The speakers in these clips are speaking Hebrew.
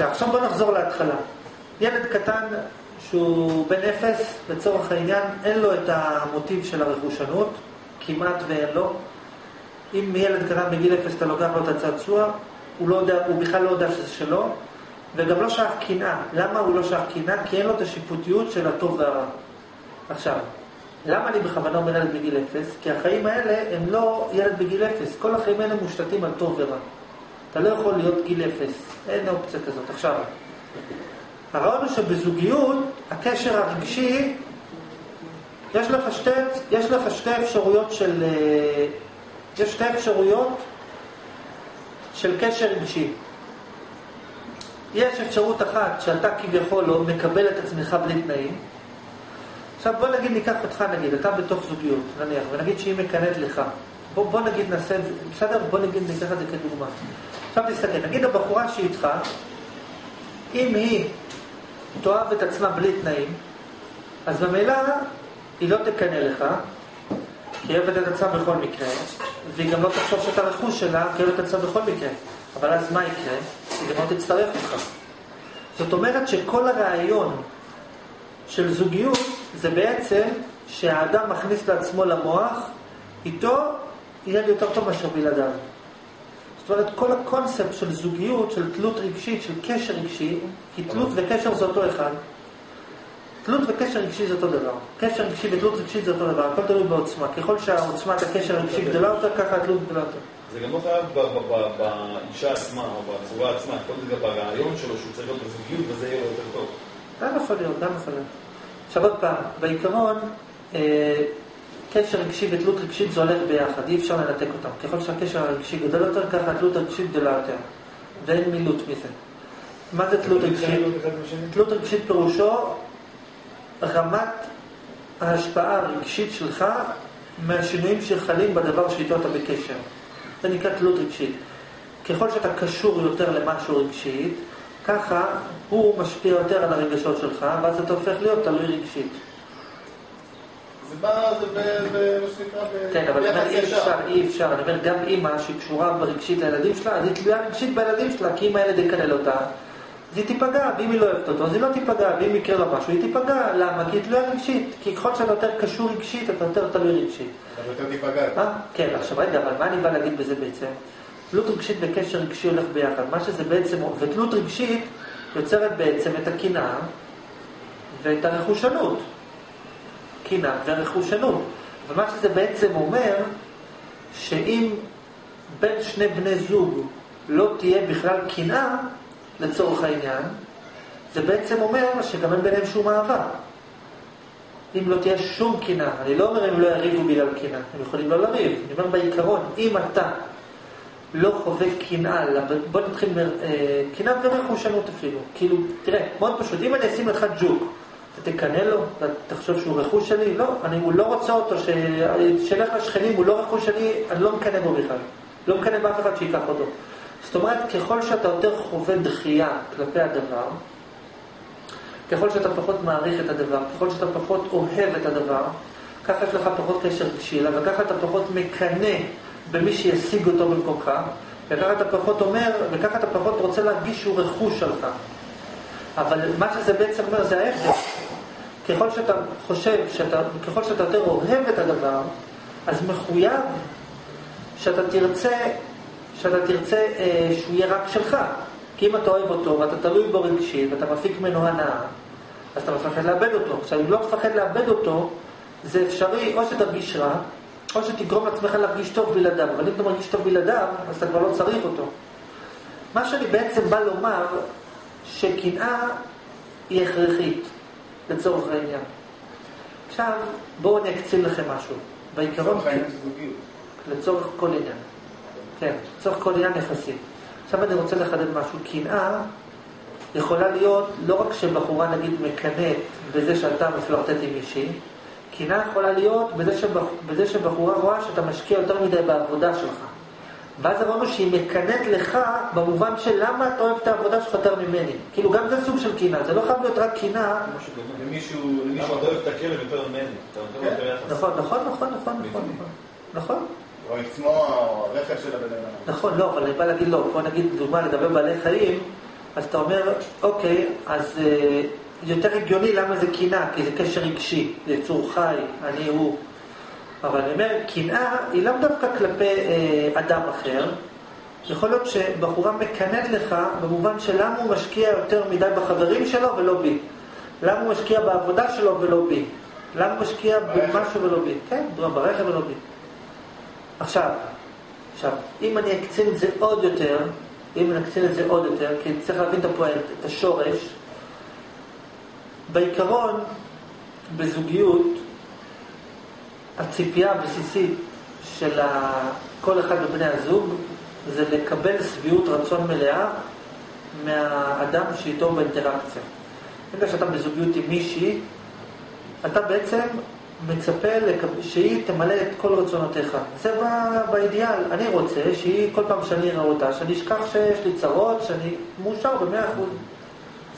עכשיו בוא נחזור להתחלה. ילד קטן שהוא בן אפס, לצורך העניין, אין לו את המוטיב של הרכושנות, כמעט ואין לו. אם ילד קטן בגיל אפס אתה לוקח לו את הצעצוע, הוא, לא יודע, הוא בכלל לא יודע שזה שלו, וגם לא שייך קנאה. למה הוא לא שייך קנאה? כי אין לו את השיפוטיות של הטוב והרע. עכשיו, למה אני בכוונה אומר ילד בגיל אפס? כי החיים האלה הם לא ילד בגיל אפס. כל החיים האלה מושתתים על טוב ורע. אתה לא יכול להיות גיל אפס. אין אופציה כזאת. עכשיו, הרעיון הוא שבזוגיות, הקשר הרגשי, יש לך שתי, יש לך שתי אפשרויות של... אה, יש שתי אפשרויות של קשר רגשי. יש אפשרות אחת שאתה כביכול לא מקבל את עצמך בלי תנאים. עכשיו בוא נגיד ניקח אותך נגיד, אתה בתוך זוגיות, נניח, ונגיד שהיא מקנאת לך. בוא, בוא נגיד נעשה את זה, בסדר? בוא נגיד ניקח את זה כדוגמה. עכשיו תסתכל, נגיד הבחורה שהיא איתך, אם היא תאהב את עצמה בלי תנאים, אז במילא היא לא תקנא לך, כי היא אוהבת את עצמה בכל מקרה, והיא גם לא תחשוב שאתה רכוש שלה, כי היא אוהבת את עצמה בכל מקרה. אבל אז מה יקרה? היא גם לא תצטרף לך. זאת אומרת שכל הרעיון של זוגיות זה בעצם שהאדם מכניס לעצמו למוח, איתו יהיה לי יותר טוב מאשר בלעדיו. זאת אומרת, כל הקונספט של זוגיות, של תלות רגשית, של קשר רגשי, כי תלות וקשר זה אותו אחד. תלות וקשר רגשי זה אותו דבר. קשר רגשי ותלות רגשית זה אותו דבר, הכל תלוי בעוצמה. ככל שהעוצמת הקשר הרגשי גדולה יותר, ככה התלות גדולה יותר. זה גם לא חייב באישה עצמה או בצורה עצמה, יכול להיות גם ברעיון שלו שהוא צריך להיות בזוגיות וזה יהיה לו יותר טוב. גם יכול להיות, גם יכול להיות. עכשיו עוד פעם, בעיקרון, אה, קשר רגשי ותלות רגשית זה הולך ביחד, אי אפשר לנתק אותם. ככל שהקשר הרגשי גדול יותר, ככה התלות הרגשית גדולה יותר. ואין מילוט מזה. מה זה תלות רגשית? תלות רגשית פירושו רמת ההשפעה הרגשית שלך מהשינויים שחלים בדבר שאיתו אתה בקשר. זה נקרא תלות רגשית. ככל שאתה קשור יותר למשהו רגשית, ככה הוא משפיע יותר על הרגשות שלך, ואז אתה הופך להיות תלוי רגשית. זה בא, זה במה שנקרא, כן, אבל אי אפשר, אי אפשר. אני אומר, גם אימא שקשורה ברגשית לילדים שלה, אז היא תלויה רגשית בילדים שלה, כי אם הילד יקלל אותה, אז היא תיפגע, ואם היא לא אוהבת אותו, אז היא לא תיפגע, ואם יקרה לו משהו, היא תיפגע. למה? כי היא תלויה רגשית. כי ככל שאתה יותר קשור רגשית, אתה יותר תלוי רגשית. אבל יותר תיפגע. אה? כן, עכשיו רגע, אבל מה אני בא להגיד בזה בעצם? תלות רגשית וקשר רגשי הולך ביחד. מה שזה בעצם, ותלות רגשית יוצרת בעצם את הקנאה ואת הרכושנות. קנאה ורכושנות. ומה שזה בעצם אומר, שאם בין שני בני זוג לא תהיה בכלל קנאה, לצורך העניין, זה בעצם אומר שגם אין ביניהם שום אהבה. אם לא תהיה שום קנאה, אני לא אומר אם לא יריבו בגלל קנאה, הם יכולים לא לריב, אני אומר בעיקרון, אם אתה לא חווה קנאה, בוא נתחיל אה, ורכושנות אפילו, כאילו, תראה, מאוד פשוט, אם אני אשים לך ג'וק, תקנא לו? אתה תחשוב שהוא רכוש שלי? לא, אני הוא לא רוצה אותו, שילך לשכנים, הוא לא רכוש שלי, אני לא מקנא בו בכלל. לא מקנא באף אחד שייקח אותו. זאת אומרת, ככל שאתה יותר חווה דחייה כלפי הדבר, ככל שאתה פחות מעריך את הדבר, ככל שאתה פחות אוהב את הדבר, ככה יש לך פחות קשר אליו, וככה אתה פחות מקנא במי שישיג אותו במקומך, וככה אתה פחות אומר, וככה אתה פחות רוצה להרגיש שהוא רכוש שלך. אבל מה שזה בעצם אומר זה ההפך. ככל שאתה חושב, שאתה, ככל שאתה יותר אוהב את הדבר, אז מחויב שאתה תרצה, שאתה תרצה אה, שהוא יהיה רק שלך. כי אם אתה אוהב אותו ואתה תלוי בו רגשי ואתה מפיק ממנו הנאה, אז אתה מפחד לאבד אותו. עכשיו, אם לא תפחד לאבד אותו, זה אפשרי או שתרגיש רע, או שתגרום לעצמך להרגיש טוב בלעדיו. אבל אם אתה מרגיש טוב בלעדיו, אז אתה כבר לא צריך אותו. מה שאני בעצם בא לומר, שקנאה היא הכרחית, לצורך העניין. עכשיו, בואו אני אקצין לכם משהו. בעיקרון... לצורך כל עניין. כן, לצורך כל עניין יחסי. עכשיו אני רוצה לחדד משהו. קנאה יכולה להיות לא רק שבחורה נגיד מקנאת בזה שאתה מפלרטט עם מישהי, קנאה יכולה להיות בזה, שבח... בזה שבחורה רואה שאתה משקיע יותר מדי בעבודה שלך. ואז אמרנו שהיא מקנאת לך במובן של למה אתה אוהב את העבודה שלך יותר ממני. כאילו גם זה סוג של קנאה, זה לא חייב להיות רק קנאה. למישהו, למה אתה אוהב את הכלב יותר ממני? כן. נכון, נכון, נכון, נכון, נכון, נכון. או עצמו, או הרכב של הבן אדם. נכון, לא, אבל אני בא להגיד לא, בוא נגיד דוגמה לגבי בעלי חיים, אז אתה אומר, אוקיי, אז אה, יותר הגיוני למה זה קנאה, כי זה קשר רגשי, זה יצור חי, אני הוא. אבל אני אומר, קנאה היא לאו דווקא כלפי אה, אדם אחר. יכול להיות שבחורה מקנאת לך במובן של למה הוא משקיע יותר מדי בחברים שלו ולא בי. למה הוא משקיע בעבודה שלו ולא בי. למה הוא משקיע במשהו ולא בי. כן, ברכב ולא בי. עכשיו, עכשיו, אם אני אקצין את זה עוד יותר, אם אני אקצין את זה עוד יותר, כי צריך להבין את הפועל, את השורש, בעיקרון, בזוגיות, הציפייה הבסיסית של כל אחד מבני הזוג זה לקבל שביעות רצון מלאה מהאדם שאיתו באינטראקציה. ברגע שאתה בזוגיות עם מישהי, אתה בעצם מצפה שהיא תמלא את כל רצונותיך. זה באידיאל. אני רוצה שהיא, כל פעם שאני אראה אותה, שאני אשכח שיש לי צרות, שאני מאושר במאה אחוז.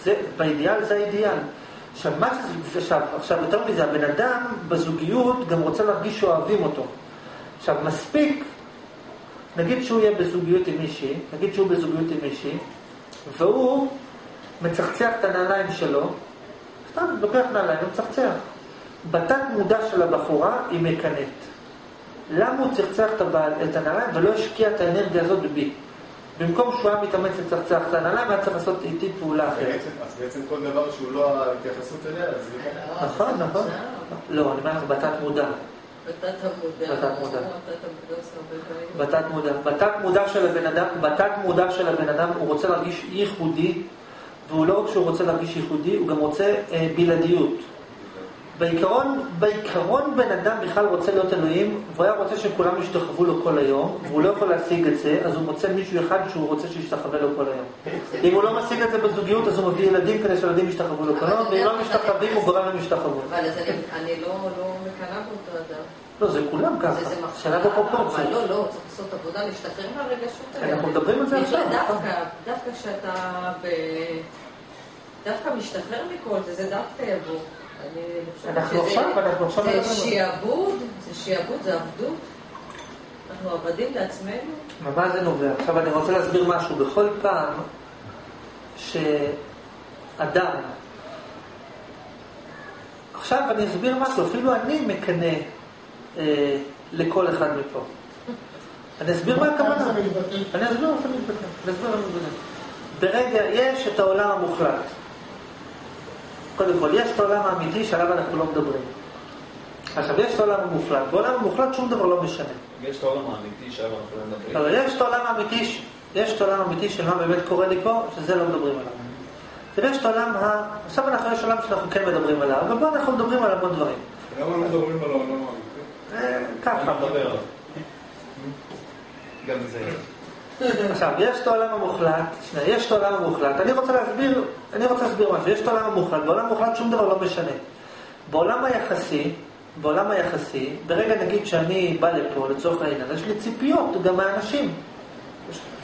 זה, באידיאל זה האידיאל. עכשיו, מה זה, עכשיו, עכשיו, יותר מזה, הבן אדם בזוגיות גם רוצה להרגיש שאוהבים אותו. עכשיו, מספיק, נגיד שהוא יהיה בזוגיות עם מישהי, נגיד שהוא בזוגיות עם מישהי, והוא מצחצח את הנעליים שלו, סתם לוקח נעליים ומצחצח. בתת מודע של הבחורה היא מקנאת. למה הוא צחצח את הנעליים ולא השקיע את האנרגיה הזאת בי? במקום שהוא היה מתאמץ לצחצח את הנעליים, היה צריך לעשות איתי פעולה אחרת. אז בעצם כל דבר שהוא לא ההתייחסות אליה, אז זה... נכון, נכון. לא, אני אומר לך בתת מודע. בתת המודע. בתת מודע. בתת מודע. בתת מודע של הבן אדם, בתת מודע של הבן אדם, הוא רוצה להרגיש ייחודי, והוא לא רק שהוא רוצה להרגיש ייחודי, הוא גם רוצה אה, בלעדיות. בעיקרון, בעיקרון בן אדם בכלל רוצה להיות אלוהים, והוא היה רוצה שכולם ישתחוו לו כל היום, והוא לא יכול להשיג את זה, אז הוא מוצא מישהו אחד שהוא רוצה שישתחווה לו כל היום. אם הוא לא משיג את זה בזוגיות, אז הוא מביא ילדים כדי שילדים ישתחוו לו כל היום, ואם לא משתחווים, הוא גורם להם להשתחוות. אבל אז אני לא, לא מקנאה באותו אדם. לא, זה כולם ככה, שאלה בפרופורציה. אבל לא, לא, צריך לעשות עבודה, להשתחרר מהרגשות האלה. אנחנו מדברים על זה עכשיו. נכון. דווקא כשאתה דווקא משתחרר מכל זה, זה דווקא יבוא. אנחנו עכשיו, אנחנו עכשיו זה שיעבוד, זה שיעבוד, זה עבדות. אנחנו עבדים לעצמנו. ממה זה נובע? עכשיו אני רוצה להסביר משהו. בכל פעם שאדם... עכשיו אני אסביר משהו, אפילו אני מקנא אה, לכל אחד מפה. אני אסביר מה הכוונה. אני אסביר איפה אני מתבטא. אני אסביר איפה אני מתבטא. ברגע, יש את העולם המוחלט. קודם כל, יש את העולם האמיתי שעליו אנחנו לא מדברים. עכשיו, יש את העולם המוחלט. בעולם המוחלט שום דבר לא משנה. יש את העולם האמיתי שעליו אנחנו לא מדברים. אבל יש את העולם האמיתי, יש את העולם האמיתי של מה באמת קורה לי פה, שזה לא מדברים עליו. ויש את העולם ה... עכשיו אנחנו, יש עולם שאנחנו כן מדברים עליו, אבל פה אנחנו מדברים על המון דברים. למה לא מדברים על העולם האמיתי? ככה. גם זה. עכשיו, יש את העולם המוחלט, שנייה, יש את העולם המוחלט, אני רוצה להסביר, אני רוצה להסביר משהו, יש את העולם המוחלט, בעולם המוחלט שום דבר לא משנה. בעולם היחסי, בעולם היחסי, ברגע נגיד שאני בא לפה, לצורך העניין, יש לי ציפיות גם מהאנשים.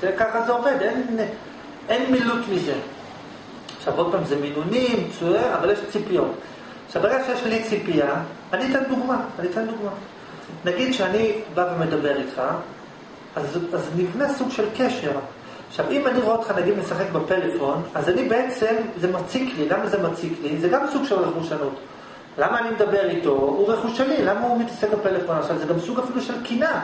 זה, ככה זה עובד, אין, אין מילוט מזה. עכשיו, עוד פעם, זה מינונים, צוער, אבל יש ציפיות. עכשיו, ברגע שיש לי ציפייה, אני אתן דוגמה, אני אתן דוגמה. נגיד שאני בא ומדבר איתך, אז, אז נבנה סוג של קשר. עכשיו, אם אני רואה אותך נגיד משחק בפלאפון, אז אני בעצם, זה מציק לי. למה זה מציק לי? זה גם סוג של רכושנות. למה אני מדבר איתו? הוא רכוש שלי, למה הוא מתעסק בפלאפון? עכשיו, זה גם סוג אפילו של קנאה.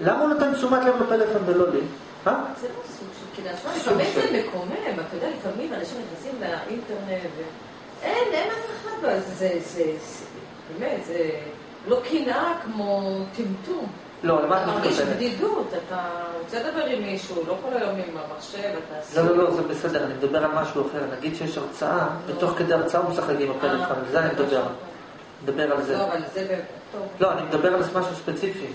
למה הוא נותן תשומת לב לפלאפון ולא לי? אה? זה לא סוג של קנאה. לפעמים זה מקומם, אתה יודע, לפעמים אנשים נכנסים לאינטרנט ואין, אין אף אחד, זה, זה, באמת, זה לא קנאה כמו טמטום. לא, למה את מתכוונת? אתה מרגיש בדידות, אתה רוצה לדבר עם מישהו, לא כל היום עם המחשב, אתה... לא, לא, לא, זה בסדר, אני מדבר על משהו אחר. נגיד שיש הרצאה, ותוך כדי הרצאה הוא משחק עם הפלאפון, על זה אני מדבר. מדבר על זה. לא, אבל זה טוב. לא, אני מדבר על משהו ספציפי.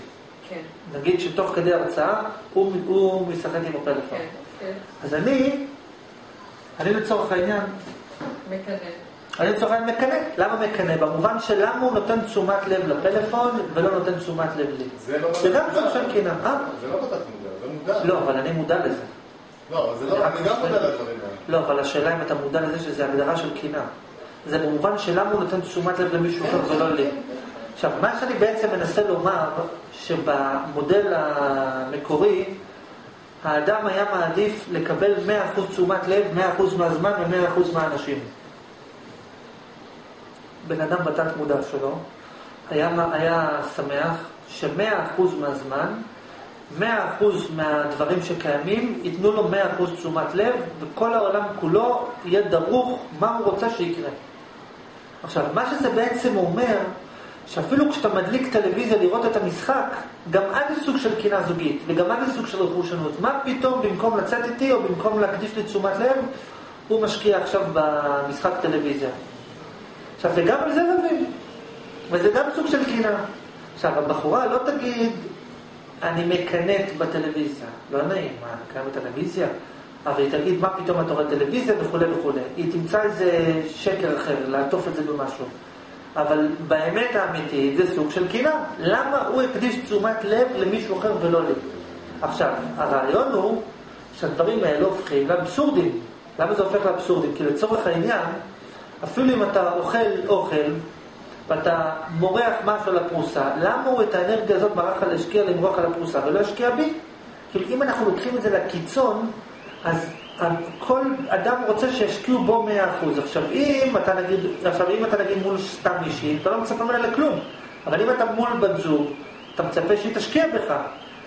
כן. נגיד שתוך כדי הרצאה, הוא משחק עם הפלאפון. כן, כן. אז אני, אני לצורך העניין... מקנא. אני לצורך העניין מקנא. למה מקנא? במובן של למה הוא נותן תשומת לב לפלאפון ולא נותן תשומת לב לי. זה לא של קנאה. אה? זה לא בתת מודע, זה מודע. לא, אבל אני מודע לזה. לא, זה לא, אני גם מודע לדברים האלה. לא, אבל השאלה אם אתה מודע לזה שזה הגדרה של קנאה. זה במובן של למה הוא נותן תשומת לב למישהו אחר ולא לי. עכשיו, מה שאני בעצם מנסה לומר, שבמודל המקורי, האדם היה מעדיף לקבל 100% תשומת לב, 100% מהזמן ו-100% מהאנשים. בן אדם בתת מודע שלו היה, היה שמח ש-100% מהזמן, 100% מהדברים שקיימים, ייתנו לו 100% תשומת לב, וכל העולם כולו יהיה דרוך מה הוא רוצה שיקרה. עכשיו, מה שזה בעצם אומר, שאפילו כשאתה מדליק טלוויזיה לראות את המשחק, גם אז זה סוג של קינה זוגית, וגם אז זה סוג של רכושנות. מה פתאום במקום לצאת איתי, או במקום להקדיש לי תשומת לב, הוא משקיע עכשיו במשחק טלוויזיה. עכשיו, וגם על זה רבים, וזה גם סוג של קינה. עכשיו, הבחורה לא תגיד, אני מקנאת בטלוויזיה. לא נעים, מה, אני מקנאת בטלוויזיה? אבל היא תגיד, מה פתאום אתה רואה טלוויזיה וכולי וכולי. היא תמצא איזה שקר אחר, לעטוף את זה במשהו. אבל באמת האמיתית זה סוג של קינה. למה הוא הקדיש תשומת לב למישהו אחר ולא לי? עכשיו, הרעיון הוא שהדברים האלה הופכים לאבסורדים. למה זה הופך לאבסורדים? כי לצורך העניין, אפילו אם אתה אוכל אוכל ואתה מורח משהו על הפרוסה, למה הוא את האנרגיה הזאת מרח על להשקיע למרוח על הפרוסה ולא ישקיע בי? כאילו אם אנחנו לוקחים את זה לקיצון, אז כל אדם רוצה שישקיעו בו מאה אחוז. עכשיו אם אתה נגיד, עכשיו אם אתה נגיד מול סתם מישהי, אתה לא מצפה ממנה לכלום. אבל אם אתה מול בת זוג, אתה מצפה שהיא תשקיע בך.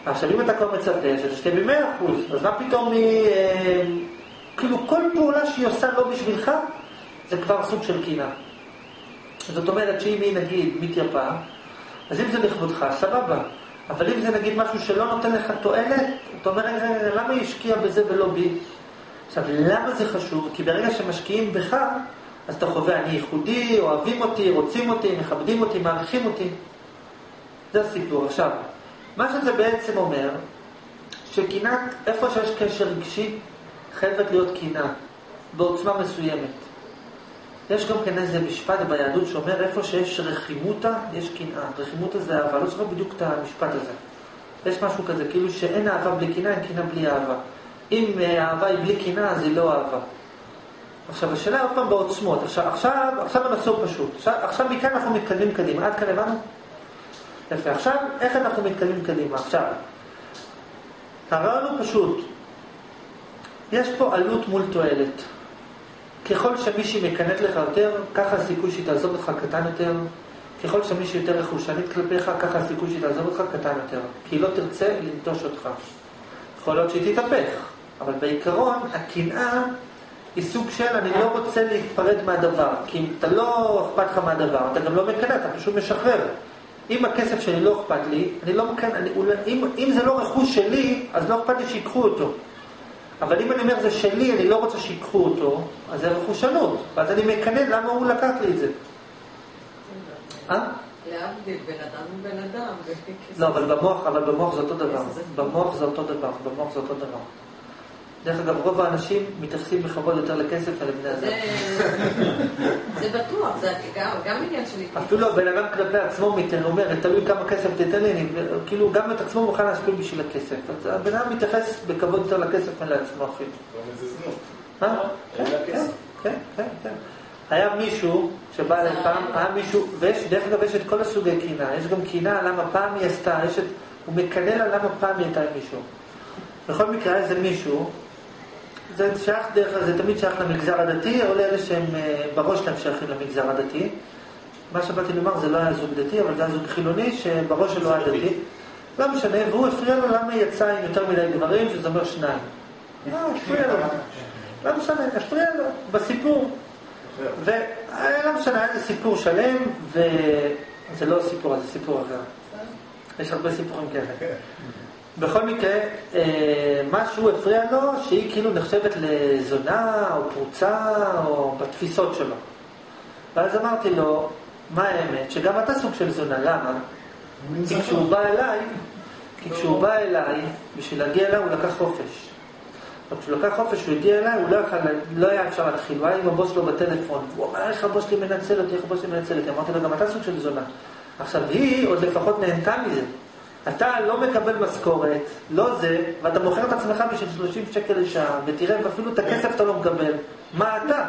עכשיו אם אתה כבר מצפה שתשקיע במאה אחוז, אז מה פתאום היא... אה, כאילו כל פעולה שהיא עושה לא בשבילך, זה כבר סוג של קינה. זאת אומרת שאם היא נגיד מתייפה, אז אם זה לכבודך, סבבה. אבל אם זה נגיד משהו שלא נותן לך תועלת, אתה אומר, למה היא השקיעה בזה ולא בי? עכשיו, למה זה חשוב? כי ברגע שמשקיעים בך, אז אתה חווה, אני ייחודי, אוהבים אותי, רוצים אותי, מכבדים אותי, מעריכים אותי. זה הסיפור. עכשיו, מה שזה בעצם אומר, שקינת, איפה שיש קשר רגשי, חייבת להיות קינה, בעוצמה מסוימת. יש גם כן איזה משפט ביהדות שאומר איפה שיש רחימותא, יש קנאה. רחימותא זה אהבה, לא זוכר בדיוק את המשפט הזה. יש משהו כזה, כאילו שאין אהבה בלי קנאה, אין קנאה בלי אהבה. אם אה, אהבה היא בלי קנאה, אז היא לא אהבה. עכשיו, השאלה עוד פעם בעוצמות. עכשיו, עכשיו, עכשיו הוא פשוט. עכשיו, עכשיו מכאן אנחנו מתקדמים קדימה. עד כאן הבנו? יפה. עכשיו, איך אנחנו מתקדמים קדימה? עכשיו, הרעיון הוא פשוט. יש פה עלות מול תועלת. ככל שמישהי מקנאת לך יותר, ככה הסיכוי שהיא תעזוב אותך קטן יותר. ככל שמישהי יותר רכושנית כלפיך, ככה הסיכוי שהיא תעזוב אותך קטן יותר. כי היא לא תרצה לנטוש אותך. יכול להיות שהיא תתהפך, אבל בעיקרון, הקנאה היא סוג של אני לא רוצה להתפרד מהדבר. כי אם אתה לא אכפת לך מהדבר, אתה גם לא מקנא, אתה פשוט משחרר. אם הכסף שלי לא אכפת לי, אני לא מקנא, אם, אם זה לא רכוש שלי, אז לא אכפת לי שיקחו אותו. אבל אם אני אומר זה שלי, אני לא רוצה שיקחו אותו, אז זה רכושנות. ואז אני מקנא למה הוא לקח לי את זה. אה? להבדיל, בן אדם הוא בן אדם. לא, אבל במוח, אבל במוח זה אותו דבר. במוח זה אותו דבר, במוח זה אותו דבר. דרך אגב, רוב האנשים מתייחסים בכבוד יותר לכסף ולבני אדם. זה בטוח, זה גם עניין של... אפילו הבן אדם כלפי עצמו אומר, תלוי כמה כסף תיתן לי, כאילו גם את עצמו מוכן להשפיל בשביל הכסף. אז הבן אדם מתייחס בכבוד יותר לכסף ולעצמו אפילו. זה זנות. אה? כן, כן, כן, כן. היה מישהו שבא אליי פעם, היה מישהו, ויש, דרך אגב, יש את כל הסוגי קינה. יש גם קינה למה פעם היא עשתה, יש את, הוא מקנא לה למה פעם היא הייתה עם מישהו. בכל מקרה, היה איזה מישהו זה שייך דרך, זה תמיד שייך למגזר הדתי, או לאלה שהם אה, בראש שלהם שייכים למגזר הדתי. מה שבאתי לומר זה לא היה זוג דתי, אבל זה היה זוג חילוני שבראש שלו היה דתי. לא משנה, והוא הפריע לו למה יצאה עם יותר מדי גברים, שזה אומר שניים. לא, הפריע לו. לא משנה, הפריע לו, בסיפור. ולא משנה, היה סיפור שלם, וזה לא סיפור, זה סיפור אחר. יש הרבה סיפורים כאלה. בכל מקרה, אה, משהו הפריע לו שהיא כאילו נחשבת לזונה או פרוצה או בתפיסות שלו. ואז אמרתי לו, מה האמת? שגם אתה סוג של זונה, למה? כי כשהוא בא אליי, כי כשהוא בא אליי, בשביל להגיע אליי הוא לקח חופש. כשהוא לקח חופש, הוא הגיע אליי, הוא לא, יכל, לא היה אפשר להתחיל, הוא היה עם הבוס שלו בטלפון, הוא אמר, איך הבוס שלי מנצל אותי, איך הבוס שלי מנצל אותי, אמרתי לו, גם אתה סוג של זונה. עכשיו, היא עוד לפחות נהנתה מזה. אתה לא מקבל משכורת, לא זה, ואתה מוכר את עצמך בשביל 30 שקל לשעה, ותראה, ואפילו את הכסף אתה לא מקבל. מה אתה?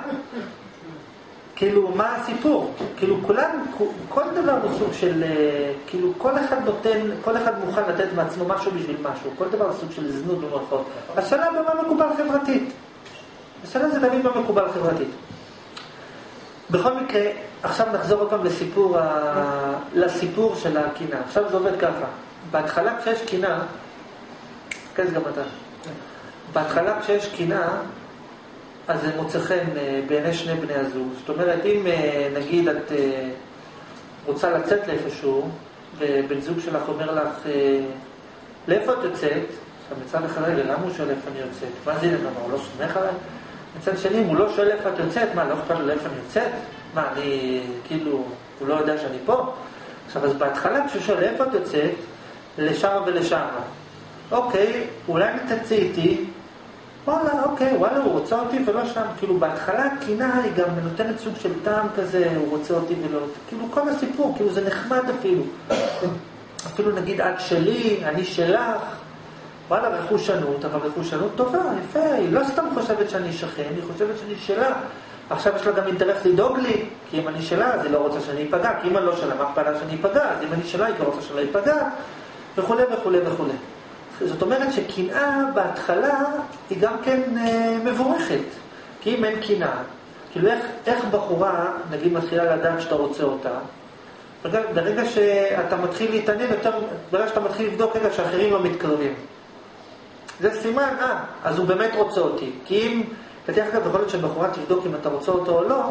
כאילו, מה הסיפור? כאילו, כולם, כל דבר הוא סוג של, אה, כאילו, כל אחד נותן, כל אחד מוכן לתת מעצמו משהו בשביל משהו, כל דבר הוא סוג של זנות במרכאות. השאלה במה מקובל חברתית. השאלה זה תמיד מה מקובל חברתית. בכל מקרה, עכשיו נחזור עוד פעם לסיפור, ה... לסיפור של הקינה. עכשיו זה עובד ככה. בהתחלה כשיש קינה, תסתכל גם אתה. בהתחלה כשיש קינה, אז זה מוצא חן אה, בעיני שני בני הזוג. זאת אומרת, אם אה, נגיד את אה, רוצה לצאת לאיפשהו, ובן זוג שלך אומר לך, לאיפה את יוצאת? עכשיו מצד אחד, רגע, למה הוא שואל איפה אני יוצאת? מה זה למה, הוא לא סומך עליי? מצד שני, אם הוא לא שואל איפה את יוצאת, מה, לא אכפת לו לאיפה אני יוצאת? מה, אני, כאילו, הוא לא יודע שאני פה? עכשיו, אז בהתחלה כשהוא שואל איפה את יוצאת, לשם ולשם. אוקיי, אולי תצא איתי, וואלה, אוקיי, וואלה, הוא רוצה אותי ולא שם. כאילו, בהתחלה הקינה היא גם נותנת סוג של טעם כזה, הוא רוצה אותי ולא... כאילו, כל הסיפור, כאילו, זה נחמד אפילו. אפילו נגיד, את שלי, אני שלך. וואלה, רכושנות, אבל רכושנות טובה, יפה, היא לא סתם חושבת שאני שכן, היא חושבת שאני שלה. עכשיו יש לה גם אינטרס לדאוג לי, כי אם אני שלה, אז היא לא רוצה שאני אפגע, כי אם אני לא שלה, מה אכפת לה שאני אפגע? אז אם אני שלה, היא לא רוצה שלא אפגע, וכולי וכולי וכולי. זאת אומרת שקנאה בהתחלה היא גם כן אה, מבורכת. כי אם אין קנאה, כאילו איך, איך בחורה, נגיד, מתחילה לדעת שאתה רוצה אותה, ברגע, ברגע שאתה מתחיל להתעניין יותר, ברגע שאתה מתחיל לבדוק רגע שאחרים לא מתקרבים. זה סימן, אה, אז הוא באמת רוצה אותי. כי אם, ודרך אגב, יכול להיות שבחורה תבדוק אם אתה רוצה אותו או לא,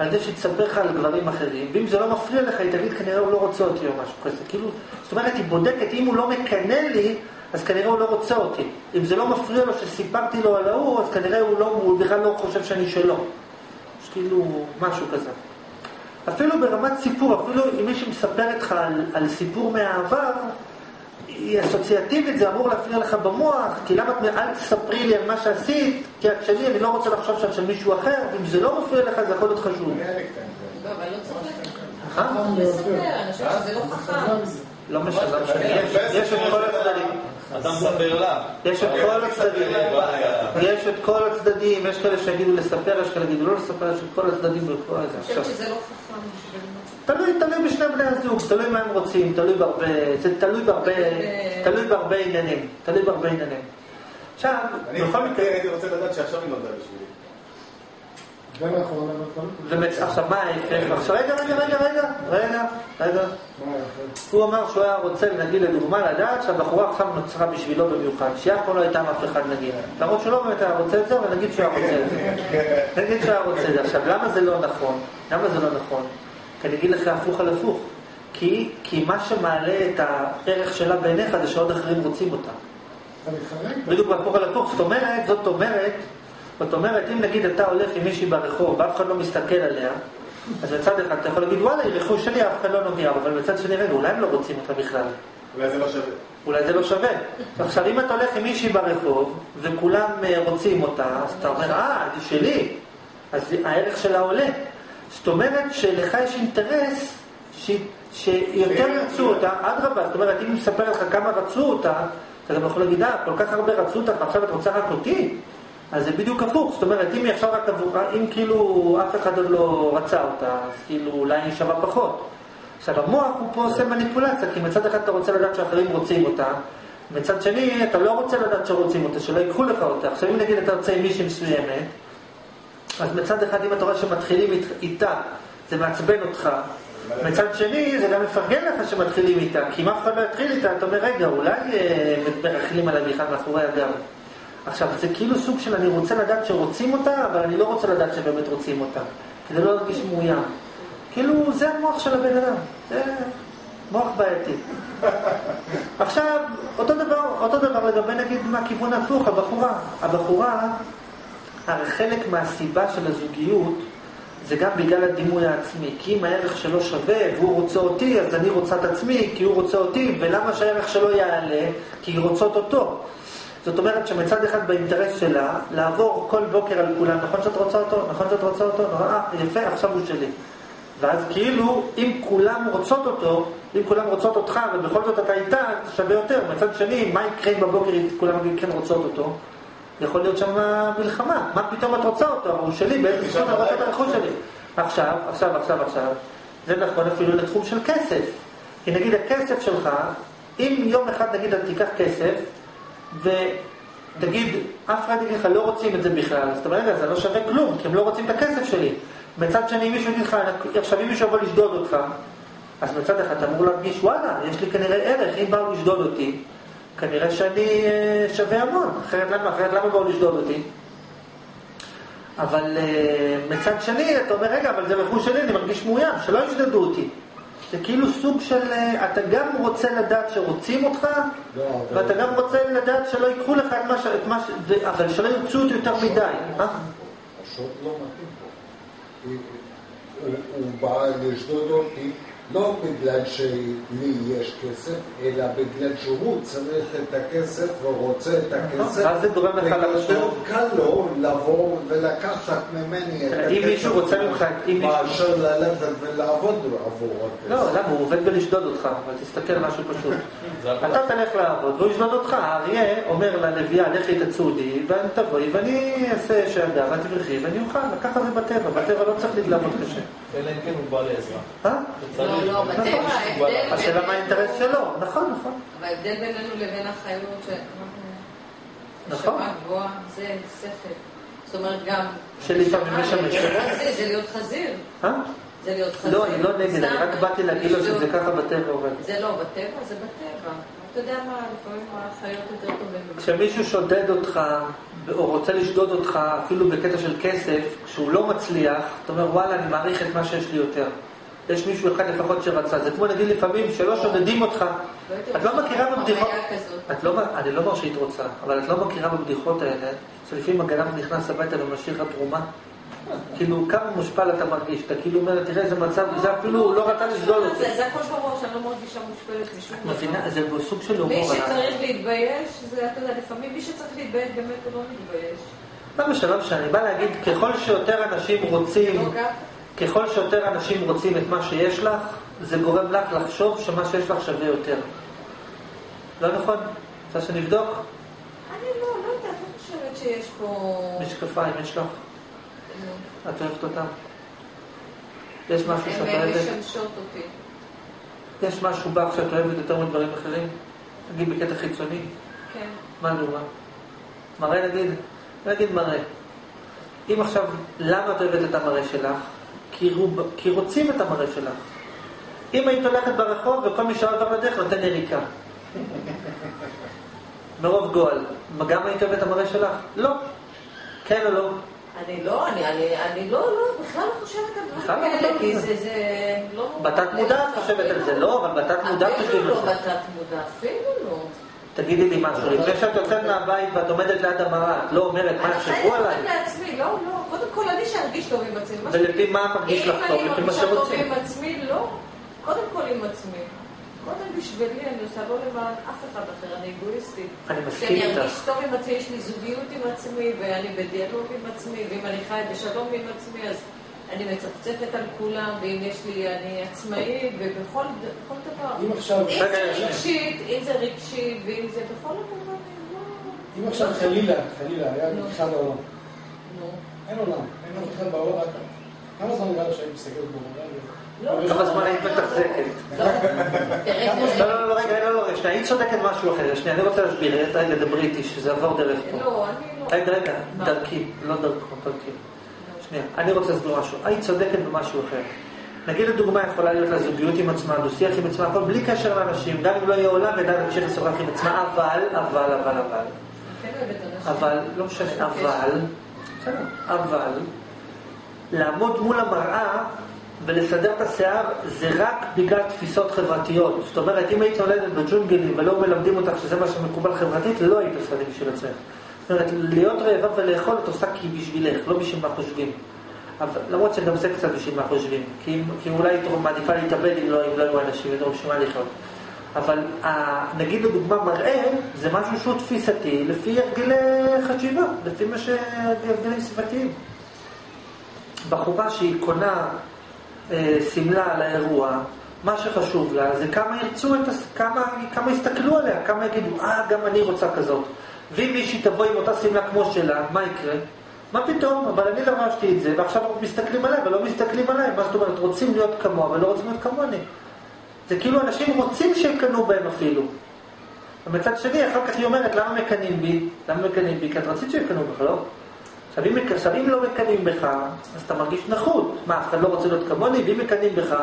על ידי שהיא תספר לך על גברים אחרים, ואם זה לא מפריע לך, היא תגיד כנראה הוא לא רוצה אותי או משהו כזה. כאילו, זאת אומרת, היא בודקת, אם הוא לא מקנא לי, אז כנראה הוא לא רוצה אותי. אם זה לא מפריע לו שסיפרתי לו על ההוא, אז כנראה הוא, לא, הוא בכלל לא חושב שאני שלו. יש כאילו משהו כזה. אפילו ברמת סיפור, אפילו אם מישהו מספר לך על, על סיפור מהעבר, היא אסוציאטיבית, זה אמור להפריע לך במוח, כי למה, אל תספרי לי על מה שעשית, כי את שלי, אני לא רוצה לחשוב שאת של מישהו אחר, ואם זה לא מפריע לך, זה יכול להיות חשוב. לא, אבל לא לא. לא משנה, יש את כל הצדדים. אתה מספר לה. יש את כל הצדדים. יש את כל הצדדים, יש כאלה שיגידו לספר, יש כאלה שיגידו לא לספר, יש את כל הצדדים וכל זה. אני חושבת שזה לא חכם. תלוי, תלוי בשני בני הזוג, תלוי מה הם רוצים, תלוי בהרבה, זה תלוי בהרבה, תלוי בהרבה עניינים, תלוי בהרבה עניינים. עכשיו, בכל מקרה הייתי רוצה לדעת שעכשיו היא נולדה בשבילי. עכשיו מה ההפך? עכשיו רגע, רגע, רגע, רגע, רגע, רגע. הוא אמר שהוא היה רוצה, נגיד לדוגמה, לדעת שהבחורה עכשיו נוצרה בשבילו במיוחד, שהיא אף פעם לא הייתה עם אף אחד נגיד. למרות שהוא לא באמת היה רוצה את זה, אבל נגיד שהוא היה רוצה את זה. נגיד שהוא היה רוצה את זה. עכשיו, למה זה לא נכון? למה זה לא נכון? כי אני אגיד לך הפוך על הפוך. כי, כי מה שמעלה את הערך שלה בעיניך זה שעוד אחרים רוצים אותה. בדיוק בהפוך על הפוך. זאת אומרת, זאת אומרת, זאת אומרת, אם נגיד אתה הולך עם מישהי ברחוב ואף אחד לא מסתכל עליה, אז מצד אחד אתה יכול להגיד, וואלה, היא רכוש שלי, אף אחד לא נוגע, אבל מצד שני, רגע, אולי הם לא רוצים אותה בכלל. אולי זה לא שווה. אולי זה לא שווה. עכשיו, אם אתה הולך עם מישהי ברחוב, וכולם אה, רוצים אותה, אז אתה אומר, אה, זה שלי. אז הערך שלה עולה. זאת אומרת שלך יש אינטרס ש... שיותר ירצו אותה, אדרבה, זאת אומרת, אם היא מספרת לך כמה רצו אותה, אתה גם יכול להגיד, אה, כל כך הרבה רצו אותך, ועכשיו את רוצה רק אותי? אז זה בדיוק הפוך, זאת אומרת, אם היא עכשיו רק עבורה, אם כאילו אף אחד עוד לא רצה אותה, אז כאילו אולי היא שווה פחות. עכשיו, המוח הוא פה עושה מניפולציה, כי מצד אחד אתה רוצה לדעת שאחרים רוצים אותה, מצד שני אתה לא רוצה לדעת שרוצים אותה, שלא ייקחו לך אותה. עכשיו, אם נגיד אתה רוצה עם מישהי מסוימת, אז מצד אחד אם אתה רואה שמתחילים איתה, זה מעצבן אותך. מצד שני, זה גם מפרגן לך שמתחילים איתה, כי אם אף אחד לא יתחיל איתה, אתה אומר, רגע, אולי אה, מרכילים עליי מאחורי הגב. עכשיו, זה כאילו סוג של אני רוצה לדעת שרוצים אותה, אבל אני לא רוצה לדעת שבאמת רוצים אותה. כדי לא להרגיש מאוים. כאילו, זה המוח של הבן אדם. זה מוח בעייתי. עכשיו, אותו דבר, אותו דבר לגבי נגיד מהכיוון ההפוך, הבחורה. הבחורה, הרי חלק מהסיבה של הזוגיות זה גם בגלל הדימוי העצמי. כי אם הערך שלו שווה והוא רוצה אותי, אז אני רוצה את עצמי כי הוא רוצה אותי, ולמה שהערך שלו יעלה? כי היא רוצות אותו. זאת אומרת שמצד אחד באינטרס שלה, לעבור כל בוקר על כולם, נכון שאת רוצה אותו? נכון שאת רוצה אותו? אה, יפה, עכשיו הוא שלי. ואז כאילו, אם כולם רוצות אותו, אם כולם רוצות אותך, ובכל זאת אתה איתה, זה שווה יותר. מצד שני, מה יקרה אם בבוקר כולם כן רוצות אותו? יכול להיות שם מלחמה. מה פתאום את רוצה אותו? הוא שלי, באיזה זכות את רוצה את הרכוש שלי? עכשיו, עכשיו, עכשיו, עכשיו, זה נכון אפילו לתחום של כסף. כי נגיד הכסף שלך, אם יום אחד נגיד אתה תיקח כסף, ותגיד, אף אחד יגיד לך, לא רוצים את זה בכלל, אז אתה אומר, רגע, זה לא שווה כלום, כי הם לא רוצים את הכסף שלי. מצד שני, אם מישהו יגיד לך, עכשיו אם מישהו יבוא לשדוד אותך, אז מצד אחד אתה אמור להרגיש, וואלה, יש לי כנראה ערך, אם באו לשדוד אותי, כנראה שאני אה, שווה המון, אחרת למה, אחרת למה באו לשדוד אותי? אבל אה, מצד שני, אתה אומר, רגע, אבל זה רכוש שלי, אני מרגיש מאוים, שלא ישדדו אותי. זה כאילו סוג של, אה, אתה גם רוצה לדעת שרוצים אותך, לא, ואתה גם רוצה לדעת שלא ייקחו לך את מה ש... את מה ש... ו- אבל שלא ירצו אותי יותר מדי. אה? פשוט לא מתאים פה. הוא- בא לשדוד אותי לא בגלל שלי יש כסף, אלא בגלל שהוא צריך את הכסף ורוצה את הכסף. ואז זה גורם לך ויותר לחשוב. קל לו לבוא ולקחת ממני את הכסף. אם מישהו רוצה ממך- אם מישהו- מאשר ללכת ולעבוד עבור הכסף. לא, למה? הוא עובד בלשדוד אותך, אבל תסתכל משהו פשוט. אתה תלך לעבוד, והוא ישדוד אותך. האריה אומר ללוויה, לכי תצודי, ואני תבואי, ואני אעשה שעדה, ואת תברכי, ואני אוכל. ככה זה בטבע, בטבע לא צריך לעבוד קשה. אלא אם כן הוא בא לעזרה. אה? לא, לא, בטבע ההבדל... השאלה מה האינטרס שלו. נכון, נכון. אבל ההבדל בינינו לבין החיות, נכון. גבוהה, זה שכל. זאת אומרת גם... שלפעמים משמש להיות לרע. חזיר, זה להיות חזיר. אה? זה להיות חזיר. לא, אני לא נגד, אני רק באתי להגיד לו. שזה ככה בטבע עובד. זה לא בטבע, זה בטבע. אתה יודע מה, לפעמים החיות יותר טובים. כשמישהו שודד אותך, או רוצה לשדוד אותך, אפילו בקטע של כסף, כשהוא לא מצליח, אתה אומר, וואלה, אני מעריך את מה שיש לי יותר. יש מישהו אחד לפחות שרצה. זה כמו נגיד לפעמים שלא שודדים אותך. לא את לא מכירה בבדיחות. את לא, אני לא אומר שהיית רוצה, אבל את לא מכירה בבדיחות האלה, שלפעמים הגנב נכנס הביתה ומשאיר לך תרומה. כאילו, כמה מושפל אתה מרגיש, אתה כאילו אומר, תראה איזה מצב, זה אפילו הוא לא רצה לשדוד אותי. זה זה הכל בראש, אני לא מרגישה מושפלת משום דבר. מבינה, זה סוג של מי הומור. שצריך להתבייש, זה, אתה יודע, לפעמים מי שצריך להתבייש באמת הוא לא מתבייש. לא משנה, לא משנה, אני בא להגיד, ככל שיותר אנשים רוצים, לא? ככל שיותר אנשים רוצים את מה שיש לך, זה גורם לך לחשוב שמה שיש לך שווה יותר. לא נכון? רוצה שנבדוק? אני לא, לא יודעת, לא חושבת שיש פה... משקפיים יש לך? נו, את אוהבת אותם? יש משהו שאת הן אוהבת? משמשות אותי. יש משהו בך שאת אוהבת יותר מדברים אחרים? נגיד בקטע חיצוני? כן. מה לדוגמה? מראה נגיד? נגיד מראה. אם עכשיו, למה את אוהבת את המראה שלך? כי, רוב, כי רוצים את המראה שלך. אם היית הולכת ברחוב וכל מי שעובר בדרך נותן יריקה. מרוב גועל. גם היית אוהבת את המראה שלך? לא. כן או לא? אני לא, אני, אני, אני לא, לא, בכלל לא חושבת על דברים לא כאלה, חושבת כי זה, זה לא... בתת מודע את חושבת על זה, לא, אבל בתת מודע אפילו חושבים על לא זה. בתת מודע, אפילו לא. תגידי לי משהו, לפני שאת יוצאת מהבית ואת עומדת ליד המראה, את לא אומרת מה אני יחשבו חייבת עליי? לעצמי, לא, לא. קודם כל, אני שארגיש טוב עם עצמי. ולפי מה מרגיש לך טוב? אם לפי אני מה מרגישה טוב. עם עצמי, לא. קודם כל עם עצמי. קודם בשבילי, אני עושה לא למען אף אחד אחר, אני אגואיסטית. אני מסכים שאני איתך. ארגיש טוב עם עצמי, יש לי זוגיות עם עצמי, ואני בדיאלוג עם עצמי, ואם אני חיה בשלום עם עצמי, אז אני מצפצפת על כולם, ואם יש לי, אני עצמאית, ובכל דבר. אם עכשיו- אם זה. רגשית, אם זה רגשי, ואם זה בכל לא. אם עכשיו חלילה, חלילה, היה. בכלל העולם. נו. אין עולם, אין אף אחד בעולם, רק. כמה זמן נראה שהיית מסתכלת בעולם? לא, כמה לא, זמן היית לא, מתחזקת? לא. לא, לא, לא, רגע, לא, לא, שנייה, היית צודקת משהו אחר, שנייה, אני רוצה להסביר, רגע, דברי איתי, שזה עבור דרך פה. לא, אני לא. רגע, רגע? דרכי, לא דרכו, דרכי. שנייה, אני רוצה להסביר משהו, היית צודקת במשהו אחר. נגיד לדוגמה יכולה להיות לה זוגיות עם עצמה, דו-שיח עם עצמה, הכל בלי קשר לאנשים, גם אם לא יהיה עולם, ידעה להמשיך לשוחח עם עצמה, אבל, אבל, אבל, אבל. אבל, לא משנה, אבל, אבל, לעמוד מול המראה ולסדר את השיער זה רק בגלל תפיסות חברתיות. זאת אומרת, אם היית נולדת בג'ונגלים ולא מלמדים אותך שזה מה שמקובל חברתית, לא היית עושה זה בשביל עצמך. אומרת, להיות רעבה ולאכול את עושה כי בשבילך, לא בשביל מה חושבים. אבל, למרות שגם זה קצת בשביל מה חושבים. כי, כי אולי היית מעדיפה להתאבד אם לא, אם לא היו אנשים, לא בשביל מה לחיות. אבל נגיד לדוגמה מראה, זה משהו שהוא תפיסתי לפי הרגלי חשיבה, לפי מה שהרגלים סביבתיים. בחורה שהיא קונה אה, שמלה לאירוע, מה שחשוב לה זה כמה ירצו את. כמה, כמה יסתכלו עליה, כמה יגידו, אה, גם אני רוצה כזאת. ואם מישהי תבוא עם אותה שמלה כמו שלה, מה יקרה? מה פתאום, אבל אני לבשתי את זה, ועכשיו מסתכלים עליי ולא מסתכלים עליי, מה זאת אומרת, רוצים להיות כמוה ולא רוצים להיות כמוני. זה כאילו אנשים רוצים שיקנאו בהם אפילו. ומצד שני, אחר כך היא אומרת, למה מקנאים בי? למה מקנאים בי? כי את רצית שיקנאו בך, לא? עכשיו אם, לא מקנאים בך, אז אתה מרגיש נחות. מה, אף אחד לא רוצה להיות כמוני? ואם מקנאים בך,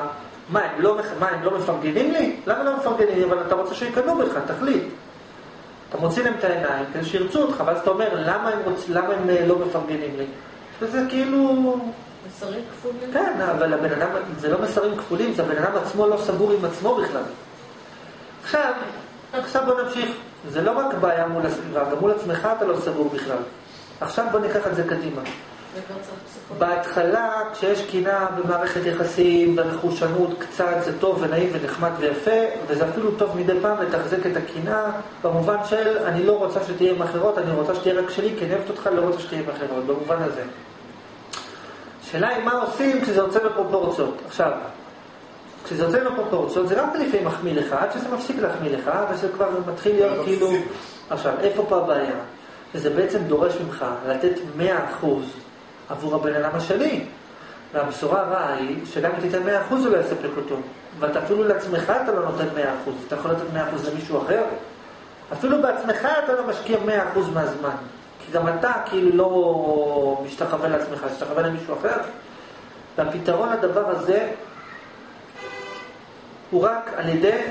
מה, הם לא, מה, הם לא מפרגנים לי? למה לא מפרגנים לי? אבל אתה רוצה שיקנאו בך, תחליט. אתה מוציא להם את העיניים כדי שירצו אותך, ואז אתה אומר, למה הם, רוצ... למה הם אה, לא מפרגנים לי? וזה כאילו... מסרים כפולים. כן, אבל הבן אדם, זה לא מסרים כפולים, זה הבן אדם עצמו לא סגור עם עצמו בכלל. עכשיו, עכשיו בוא נמשיך. זה לא רק בעיה מול הסביבה, גם מול עצמך אתה לא סגור בכלל. עכשיו בוא ניקח את זה קדימה. בהתחלה, כשיש קינה במערכת יחסים ורכושנות, קצת זה טוב ונעים ונחמד ויפה, וזה אפילו טוב מדי פעם לתחזק את הקינה, במובן של אני לא רוצה שתהיה עם אחרות, אני רוצה שתהיה רק שלי, כי אני אוהבת אותך, לא רוצה שתהיה עם אחרות, במובן הזה. השאלה היא מה עושים כשזה יוצא בפרופורציות. עכשיו, כשזה יוצא בפרופורציות, זה גם לפעמים מחמיא לך, עד שזה מפסיק להחמיא לך, וזה כבר מתחיל להיות כאילו... עכשיו, איפה פה הבעיה? שזה בעצם דורש ממך לתת 100% עבור הבן אדם השני. והבשורה הרעה היא שגם אם תיתן 100% הוא לא יספק אותו. ואתה אפילו לעצמך אתה לא נותן 100%, אתה יכול לתת 100% למישהו אחר. אפילו בעצמך אתה לא משקיע 100% מהזמן. כי גם אתה כאילו לא משתחווה לעצמך, משתחווה למישהו אחר. והפתרון לדבר הזה הוא רק על ידי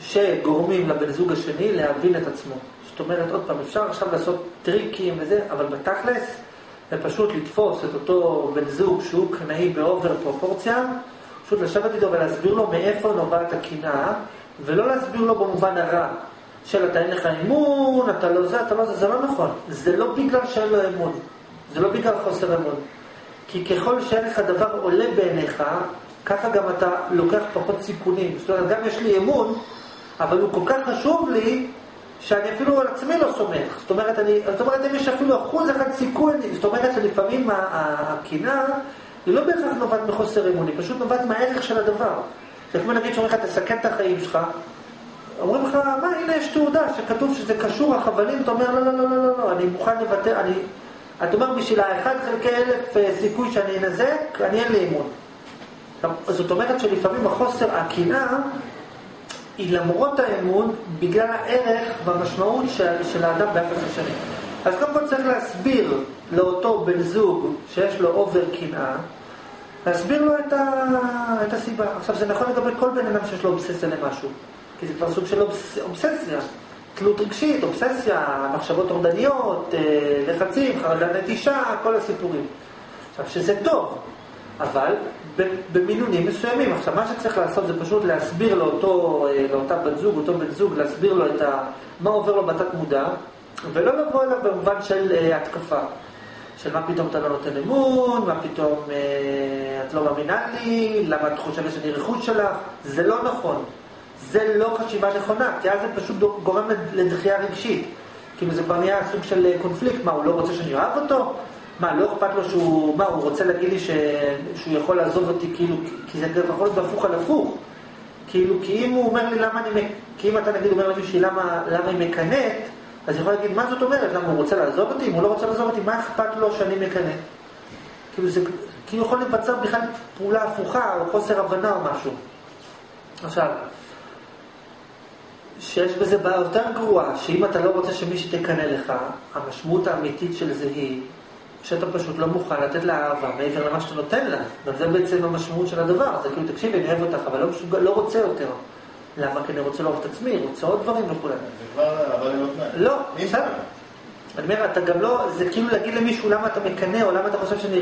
שגורמים לבן זוג השני להבין את עצמו. זאת אומרת, עוד פעם, אפשר עכשיו לעשות טריקים וזה, אבל בתכלס זה פשוט לתפוס את אותו בן זוג שהוא קנאי באובר פרופורציה, פשוט לשבת איתו ולהסביר לו מאיפה נובעת הקנאה, ולא להסביר לו במובן הרע. של אתה אין לך אמון, אתה לא זה, אתה לא זה, זה לא נכון. זה לא בגלל שאין לו אמון. זה לא בגלל חוסר אמון. כי ככל שערך הדבר עולה בעיניך, ככה גם אתה לוקח פחות סיכונים. זאת אומרת, גם יש לי אמון, אבל הוא כל כך חשוב לי, שאני אפילו על עצמי לא סומך. זאת אומרת, אני, זאת אומרת, אם יש אפילו אחוז אחד סיכון, זאת אומרת שלפעמים הקנאה היא לא בהכרח נובעת מחוסר אמון, היא פשוט נובעת מהערך של הדבר. זה כמו נגיד שאומרים לך, תסכן את החיים שלך, אומרים לך, מה, הנה יש תעודה שכתוב שזה קשור החבלים, אתה אומר, לא, לא, לא, לא, לא, לא, אני מוכן לוותר, אני... אתה אומר, בשביל האחד חלקי אלף אה, סיכוי שאני אנזק, אני אין לי אמון. זאת אומרת שלפעמים החוסר, הקנאה, היא למרות האמון, בגלל הערך והמשמעות של, של האדם ביחס לשני. אז קודם כל צריך להסביר לאותו בן זוג שיש לו אובר קנאה, להסביר לו את, ה, את הסיבה. עכשיו זה נכון לגבי כל בן אדם שיש לו אובססיה למשהו, כי זה כבר סוג של אובס, אובססיה, תלות רגשית, אובססיה, מחשבות טורדניות, אה, לחצים, חרדה נטישה, כל הסיפורים. עכשיו שזה טוב, אבל במינונים מסוימים. עכשיו מה שצריך לעשות זה פשוט להסביר לאותו, אה, לאותה בת זוג, אותו בן זוג, להסביר לו את ה, מה עובר לו בתת מודע, ולא לבוא אליו במובן של אה, התקפה. של מה פתאום אתה לא נותן אמון, מה פתאום אה, את לא מאמינה לי, למה את חושבת שאני רכוש שלך, זה לא נכון. זה לא חשיבה נכונה, כי אז זה פשוט גורם לדחייה רגשית. כאילו זה כבר נהיה סוג של אה, קונפליקט, מה, הוא לא רוצה שאני אוהב אותו? מה, לא אכפת לו שהוא, מה, הוא רוצה להגיד לי ש... שהוא יכול לעזוב אותי, כאילו, כי זה יכול להיות בהפוך על הפוך. כאילו, כי אם הוא אומר לי למה אני, כי אם אתה נגיד אומר למישהי למה, למה היא מקנאת, אז יכול להגיד, מה זאת אומרת? למה הוא רוצה לעזוב אותי? אם הוא לא רוצה לעזוב אותי, מה אכפת לו שאני מקנא? כאילו זה, כאילו יכול לבצע בכלל פעולה הפוכה, או חוסר הבנה או משהו. עכשיו, שיש בזה בעיה יותר גרועה, שאם אתה לא רוצה שמישהי תקנא לך, המשמעות האמיתית של זה היא שאתה פשוט לא מוכן לתת לה אהבה מעבר למה שאתה נותן לה. וזה בעצם המשמעות של הדבר. זה כאילו, תקשיבי, אני אוהב אותך, אבל לא, מסוגל, לא רוצה יותר. למה? כי אני רוצה לאהוב את עצמי, רוצה עוד דברים וכו'. זה כבר, אבל אני לא תנאי. לא, בסדר. אני אומר, אתה גם לא, זה כאילו להגיד למישהו למה אתה מקנא, או למה אתה חושב שאני